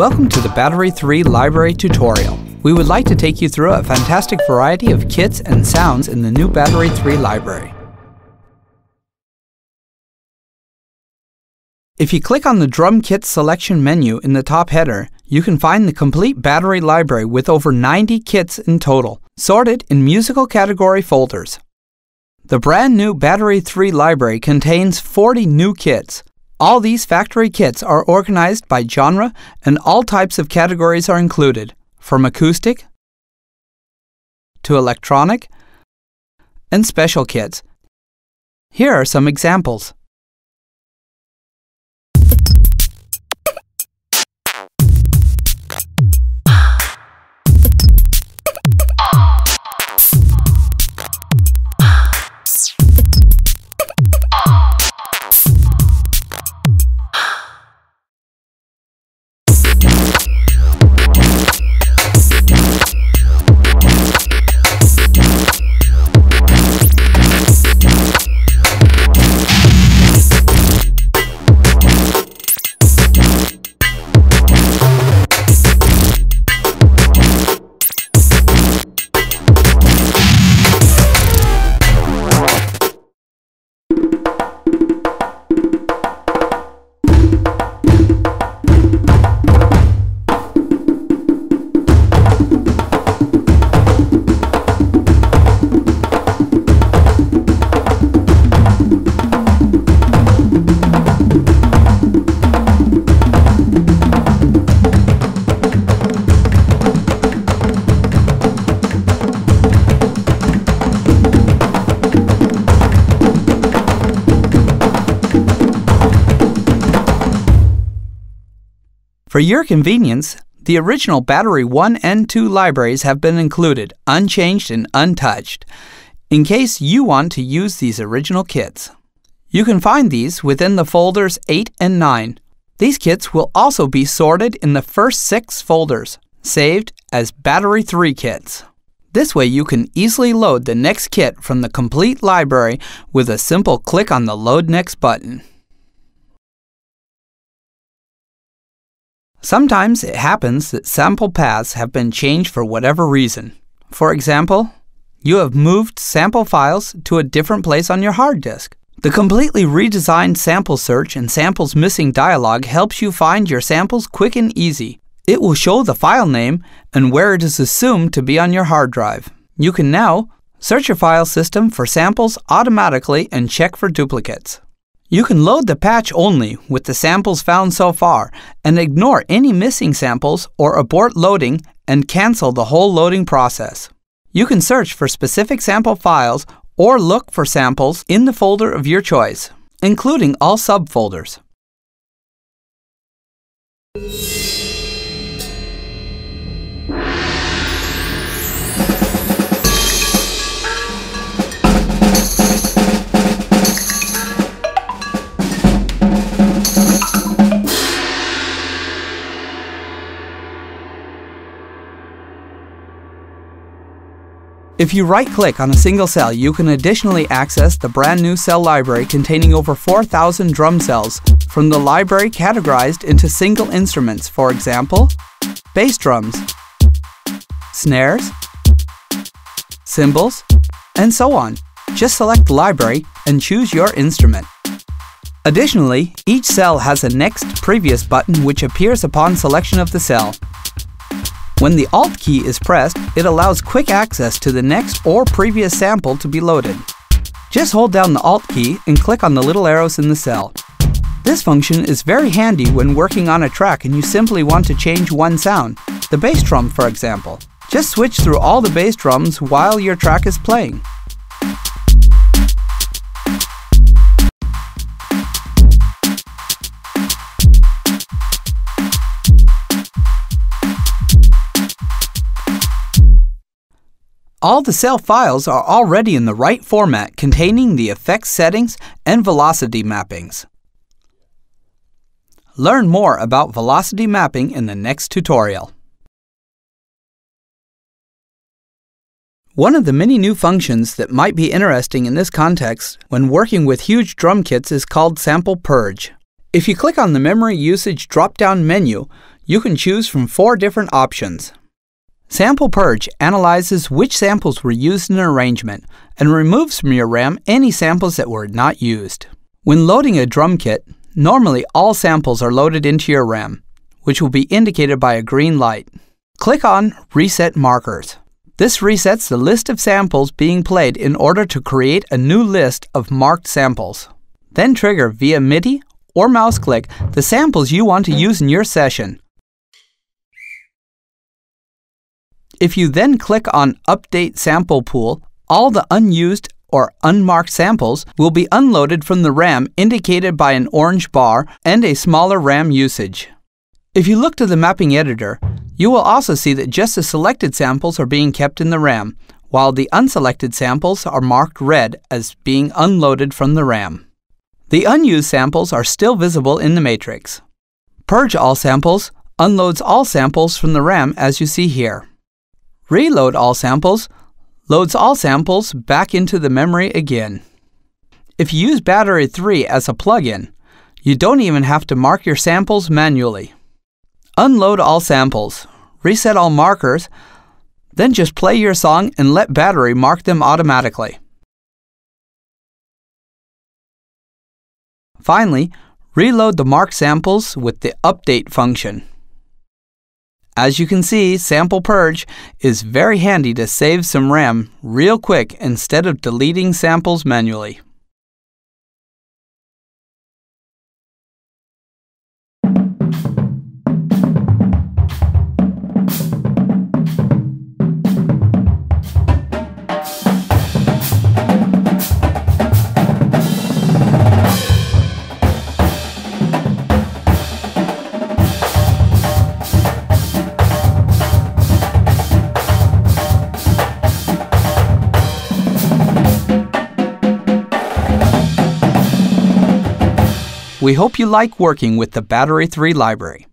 Welcome to the Battery 3 Library tutorial. We would like to take you through a fantastic variety of kits and sounds in the new Battery 3 library. If you click on the Drum Kit selection menu in the top header, you can find the complete battery library with over 90 kits in total, sorted in musical category folders. The brand new Battery 3 library contains 40 new kits, all these factory kits are organized by genre and all types of categories are included, from acoustic to electronic and special kits. Here are some examples. For your convenience, the original Battery 1 and 2 libraries have been included, unchanged and untouched, in case you want to use these original kits. You can find these within the folders 8 and 9. These kits will also be sorted in the first six folders, saved as Battery 3 kits. This way you can easily load the next kit from the complete library with a simple click on the Load Next button. Sometimes it happens that sample paths have been changed for whatever reason. For example, you have moved sample files to a different place on your hard disk. The completely redesigned sample search and samples missing dialog helps you find your samples quick and easy. It will show the file name and where it is assumed to be on your hard drive. You can now search your file system for samples automatically and check for duplicates. You can load the patch only with the samples found so far and ignore any missing samples or abort loading and cancel the whole loading process. You can search for specific sample files or look for samples in the folder of your choice, including all subfolders. If you right-click on a single cell, you can additionally access the brand new cell library containing over 4,000 drum cells from the library categorized into single instruments, for example, bass drums, snares, cymbals, and so on. Just select library and choose your instrument. Additionally, each cell has a Next Previous button which appears upon selection of the cell. When the Alt key is pressed, it allows quick access to the next or previous sample to be loaded. Just hold down the Alt key and click on the little arrows in the cell. This function is very handy when working on a track and you simply want to change one sound, the bass drum for example. Just switch through all the bass drums while your track is playing. All the cell files are already in the right format containing the effects settings and velocity mappings. Learn more about velocity mapping in the next tutorial. One of the many new functions that might be interesting in this context when working with huge drum kits is called Sample Purge. If you click on the Memory Usage drop-down menu, You can choose from four different options. Sample Purge analyzes which samples were used in an arrangement and removes from your RAM any samples that were not used. When loading a drum kit, normally all samples are loaded into your RAM, which will be indicated by a green light. Click on Reset Markers. This resets the list of samples being played in order to create a new list of marked samples. Then trigger via MIDI or mouse click the samples you want to use in your session If you then click on Update Sample Pool, all the unused or unmarked samples will be unloaded from the RAM indicated by an orange bar and a smaller RAM usage. If you look to the mapping editor, you will also see that just the selected samples are being kept in the RAM, while the unselected samples are marked red as being unloaded from the RAM. The unused samples are still visible in the matrix. Purge all samples unloads all samples from the RAM as you see here. Reload all samples loads all samples back into the memory again. If you use Battery 3 as a plugin, you don't even have to mark your samples manually. Unload all samples, reset all markers, then just play your song and let Battery mark them automatically. Finally, reload the marked samples with the Update function. As you can see, Sample Purge is very handy to save some RAM real quick instead of deleting samples manually. We hope you like working with the Battery 3 library.